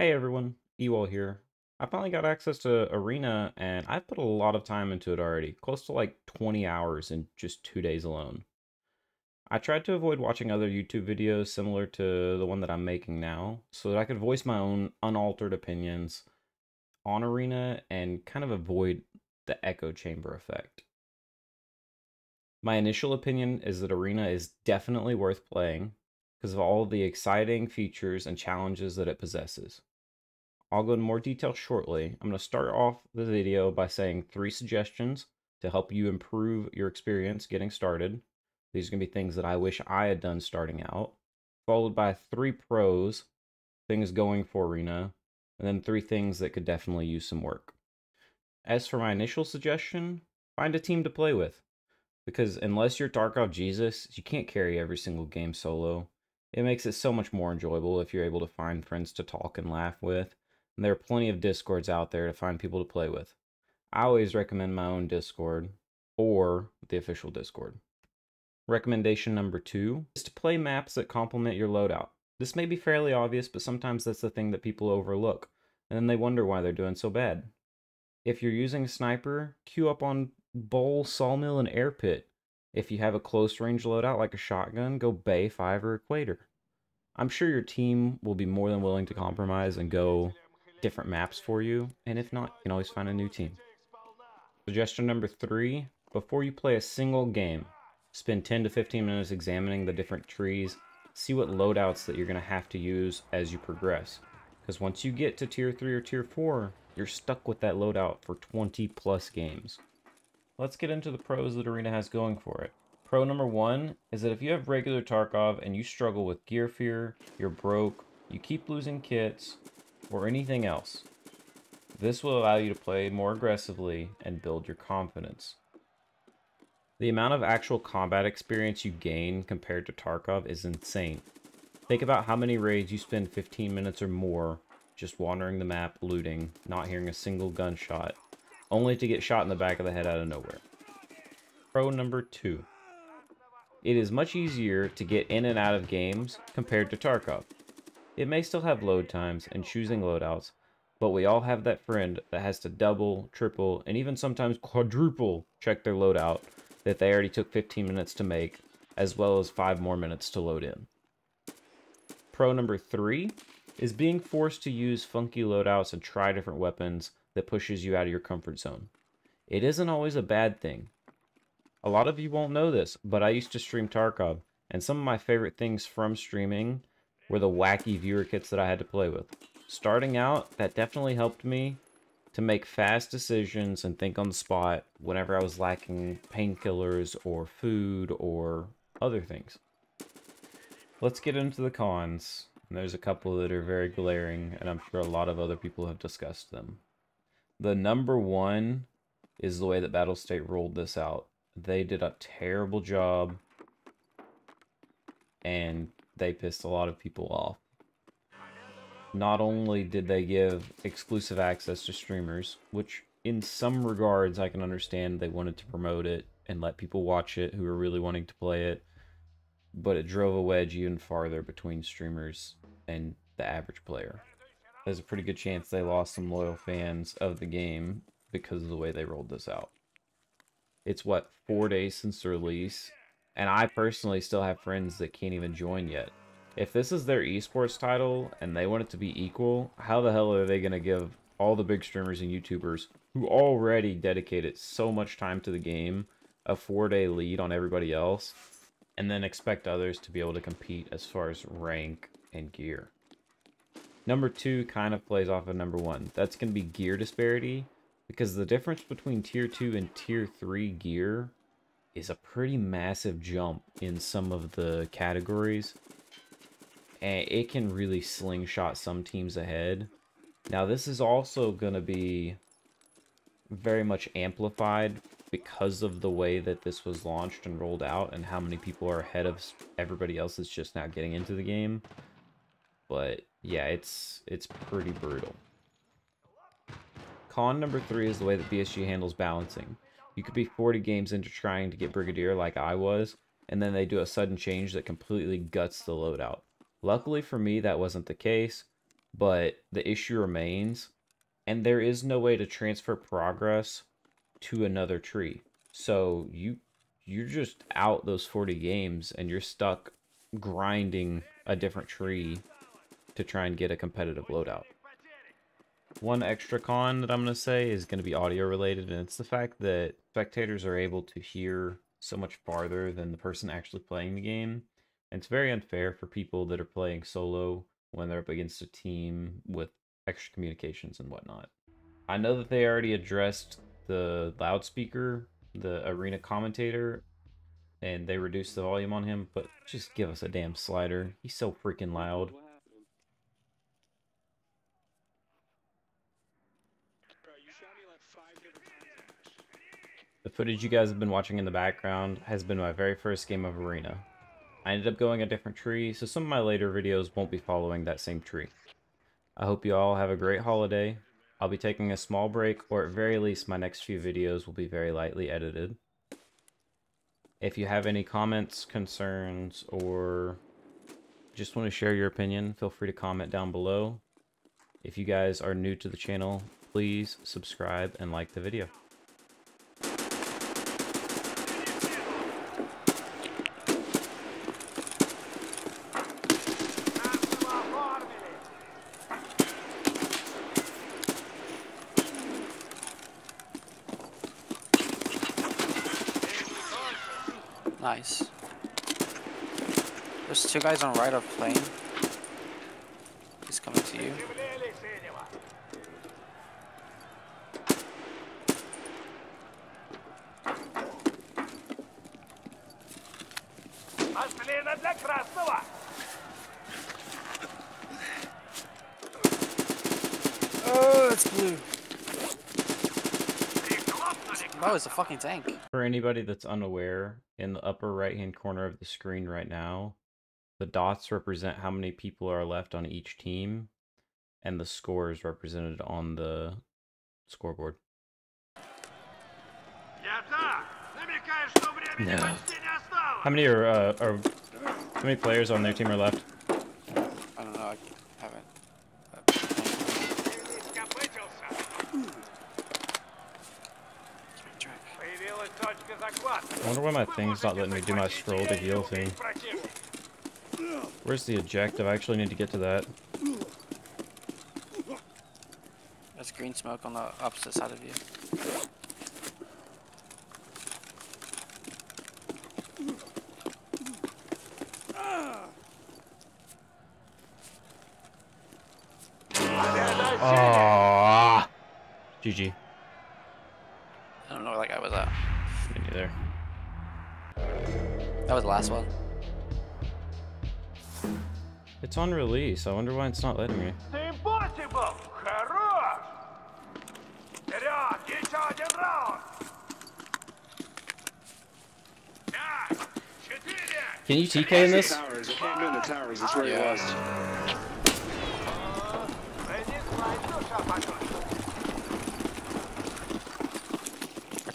Hey everyone, Ewol here. I finally got access to Arena and I've put a lot of time into it already, close to like 20 hours in just two days alone. I tried to avoid watching other YouTube videos similar to the one that I'm making now, so that I could voice my own unaltered opinions on Arena and kind of avoid the echo chamber effect. My initial opinion is that Arena is definitely worth playing because of all of the exciting features and challenges that it possesses. I'll go into more detail shortly. I'm going to start off the video by saying three suggestions to help you improve your experience getting started. These are going to be things that I wish I had done starting out, followed by three pros, things going for Arena, and then three things that could definitely use some work. As for my initial suggestion, find a team to play with. Because unless you're Tarkov Jesus, you can't carry every single game solo. It makes it so much more enjoyable if you're able to find friends to talk and laugh with. And there are plenty of Discords out there to find people to play with. I always recommend my own Discord or the official Discord. Recommendation number two is to play maps that complement your loadout. This may be fairly obvious, but sometimes that's the thing that people overlook, and then they wonder why they're doing so bad. If you're using a sniper, queue up on Bowl, Sawmill, and Air Pit. If you have a close range loadout like a shotgun, go Bay, 5, or Equator. I'm sure your team will be more than willing to compromise and go different maps for you, and if not, you can always find a new team. Suggestion number three, before you play a single game, spend 10 to 15 minutes examining the different trees, see what loadouts that you're going to have to use as you progress. Because once you get to tier 3 or tier 4, you're stuck with that loadout for 20 plus games. Let's get into the pros that Arena has going for it. Pro number one is that if you have regular Tarkov and you struggle with gear fear, you're broke, you keep losing kits, or anything else, this will allow you to play more aggressively and build your confidence. The amount of actual combat experience you gain compared to Tarkov is insane. Think about how many raids you spend 15 minutes or more just wandering the map, looting, not hearing a single gunshot, only to get shot in the back of the head out of nowhere. Pro number two. It is much easier to get in and out of games compared to Tarkov. It may still have load times and choosing loadouts, but we all have that friend that has to double, triple, and even sometimes quadruple check their loadout that they already took 15 minutes to make, as well as 5 more minutes to load in. Pro number 3 is being forced to use funky loadouts and try different weapons that pushes you out of your comfort zone. It isn't always a bad thing. A lot of you won't know this, but I used to stream Tarkov, and some of my favorite things from streaming were the wacky viewer kits that I had to play with. Starting out, that definitely helped me to make fast decisions and think on the spot whenever I was lacking painkillers or food or other things. Let's get into the cons. And there's a couple that are very glaring, and I'm sure a lot of other people have discussed them. The number one is the way that Battlestate rolled this out. They did a terrible job, and they pissed a lot of people off not only did they give exclusive access to streamers, which in some regards I can understand they wanted to promote it and let people watch it who were really wanting to play it, but it drove a wedge even farther between streamers and the average player. There's a pretty good chance they lost some loyal fans of the game because of the way they rolled this out. It's what, four days since the release, and I personally still have friends that can't even join yet if this is their esports title and they want it to be equal, how the hell are they going to give all the big streamers and YouTubers who already dedicated so much time to the game a four day lead on everybody else and then expect others to be able to compete as far as rank and gear? Number two kind of plays off of number one. That's going to be gear disparity because the difference between tier 2 and tier 3 gear is a pretty massive jump in some of the categories and it can really slingshot some teams ahead. Now this is also going to be very much amplified because of the way that this was launched and rolled out and how many people are ahead of everybody else that's just now getting into the game. But yeah, it's it's pretty brutal. Con number three is the way that BSG handles balancing. You could be 40 games into trying to get Brigadier like I was, and then they do a sudden change that completely guts the loadout. Luckily for me, that wasn't the case. but the issue remains, and there is no way to transfer progress to another tree. So you you're just out those 40 games and you're stuck grinding a different tree to try and get a competitive loadout. One extra con that I'm going to say is going to be audio related, and it's the fact that spectators are able to hear so much farther than the person actually playing the game. And it's very unfair for people that are playing solo when they're up against a team with extra communications and whatnot. I know that they already addressed the loudspeaker, the arena commentator, and they reduced the volume on him, but just give us a damn slider. He's so freaking loud. Footage you guys have been watching in the background has been my very first game of Arena. I ended up going a different tree, so some of my later videos won't be following that same tree. I hope you all have a great holiday. I'll be taking a small break, or at very least my next few videos will be very lightly edited. If you have any comments, concerns, or just want to share your opinion, feel free to comment down below. If you guys are new to the channel, please subscribe and like the video. Nice. There's two guys on right of plane. He's coming to you. Oh, it's blue. Oh, it's a fucking tank. For anybody that's unaware, in the upper right hand corner of the screen right now, the dots represent how many people are left on each team, and the score is represented on the scoreboard. No. How many are, uh, are how many players on their team are left? I don't know. I haven't. I wonder why my thing's not letting me do my scroll to heal thing. Where's the objective? I actually need to get to that. There's green smoke on the opposite side of you. Oh, GG. I don't know where that guy was at. Me neither. That was the last one. It's on release. I wonder why it's not letting me. Impossible! Хорош! Вперед! Еще один раунд! Пять! Четыре! Can you TK in this?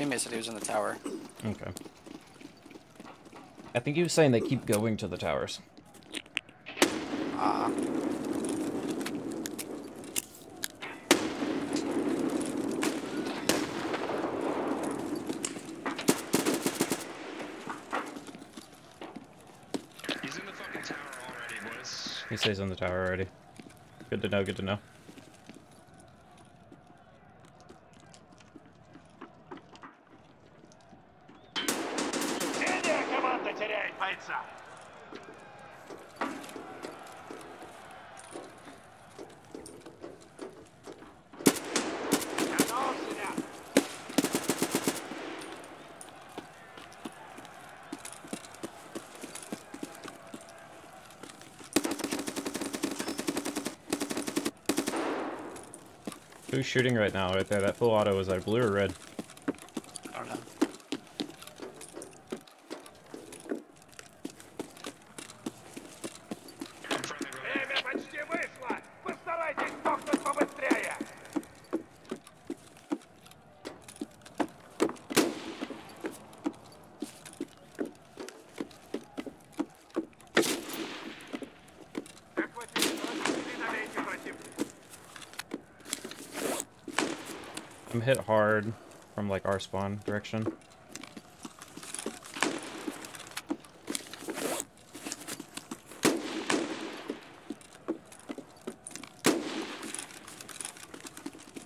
Teammate said he was in the tower. Okay. I think he was saying they keep going to the towers. Ah. He's in the fucking tower already, boys. He stays on the tower already. Good to know, good to know. right side. Who's shooting right now, right there? That full auto, was like blue or red? I'm hit hard from like our spawn direction.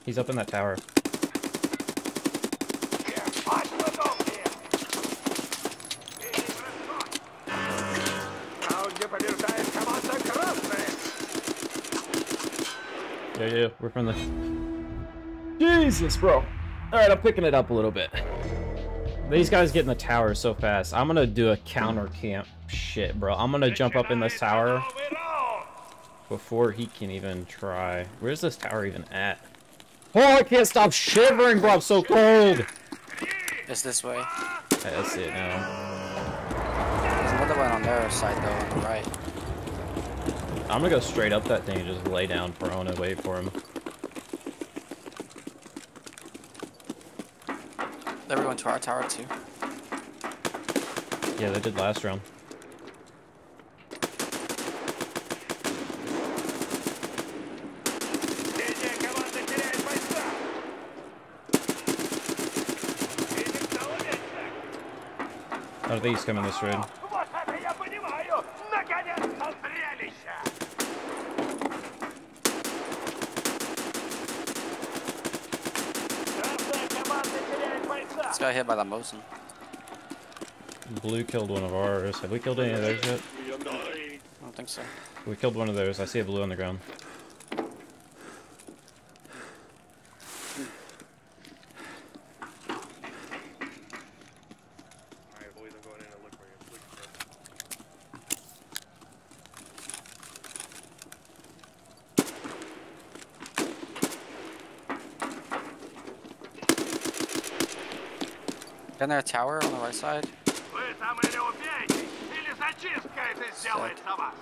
He's up in that tower. Yeah, yeah, we're from the Jesus, bro. All right, I'm picking it up a little bit. These guys get in the tower so fast. I'm gonna do a counter camp shit, bro. I'm gonna jump up in this tower before he can even try. Where's this tower even at? Oh, I can't stop shivering, bro. I'm so cold. It's this way. Yeah, that's it now. There's another one on their side, though, on the right. I'm gonna go straight up that thing and just lay down prone and wait for him. into our tower too. Yeah, they did last round. Are these coming this round? Guy hit by the Mosin. Blue killed one of ours. Have we killed any of those yet? I don't think so. We killed one of those. I see a blue on the ground. Alright, boys, I'm going in to look for you. Look for you. Isn't there a tower on the right side? Вы там или убейте, или зачистка это сделает за вас.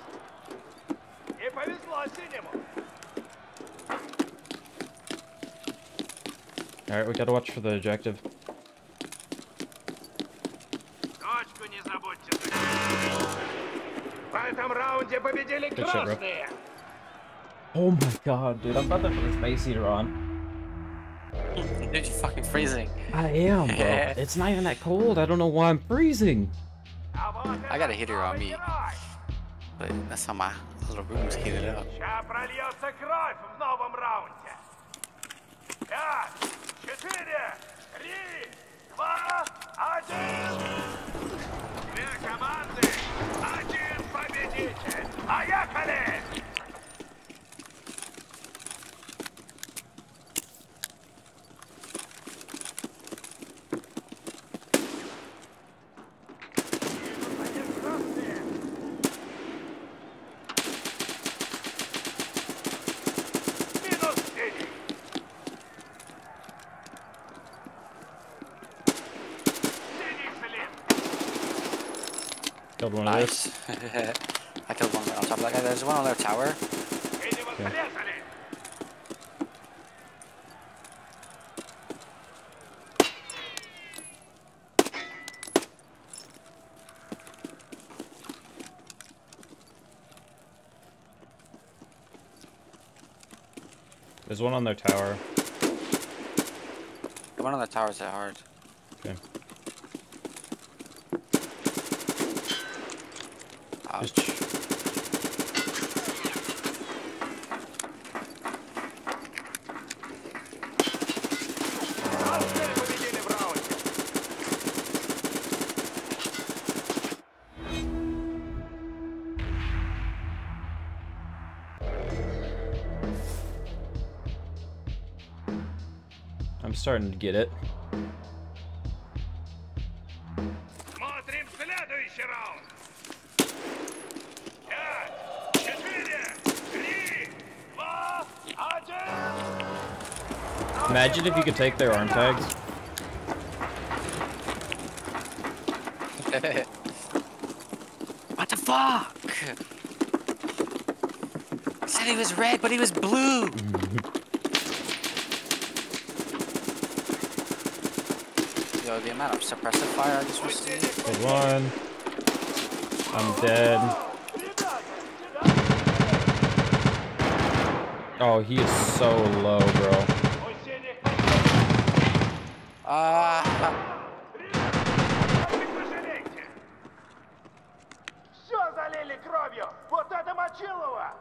Не повезло синему. Alright, we gotta watch for the objective. Точку не забудьте закрыть. В этом раунде победили Good shit, bro. красные. Oh my god, dude. I'm about to put a space heater on. Dude, you're fucking freezing. I am, bro. It's not even that cold. I don't know why I'm freezing. А вот I got a этот heater on новый me. герой. But that's how my little room's heated up. Ща прольется кровь в новом раунде. Пять, четыре, три, два, один. Две команды, один победитель. Поехали! Killed one nice. of those. I killed one on top of that guy. There's one on their tower. Okay. There's one on their tower. The one on the tower is hit hard. I'm starting to get it. Imagine if you could take their arm tags. what the fuck? He said he was red, but he was blue. Yo, the amount of suppressive fire I just received. Killed one. I'm dead. Oh, he is so low, bro. Сокращение а Все залили кровью! Вот это мочилово!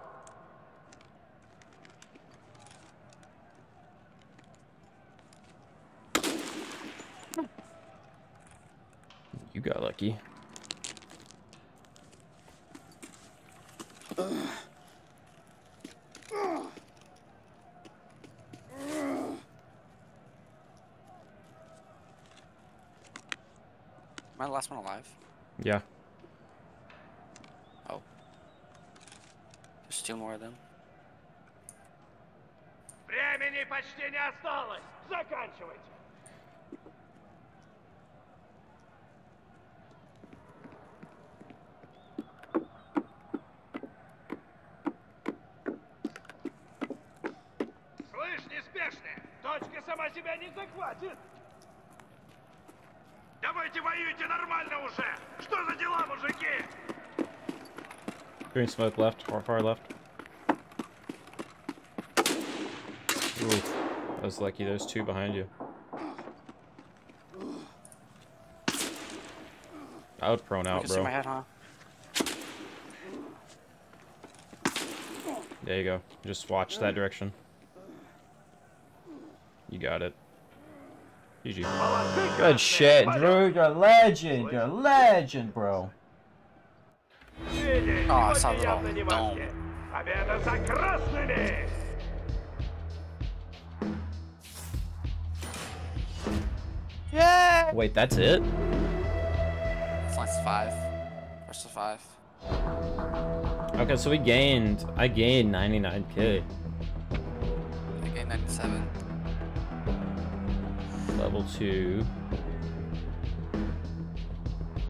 You got lucky. Ugh. Am I the last one alive? Yeah. Oh. There's two more of them. Времени почти не осталось! Заканчивайте! Слышь, неспешные! Точка сама себя не захватит! Давайте воюйте нормально уже! Что за дела, мужики? Green smoke left, far far left. Ooh, I was lucky. There's two behind you. I would prone You out, can see bro. my head, huh? There you go. Just watch that direction. You got it. GG. Good shit, Drew. You're a legend. You're a legend, bro. Oh, Yeah. Wait, that's it? It's like five. Five. Okay, so we gained. I gained 99k. I gained 97. Level 2.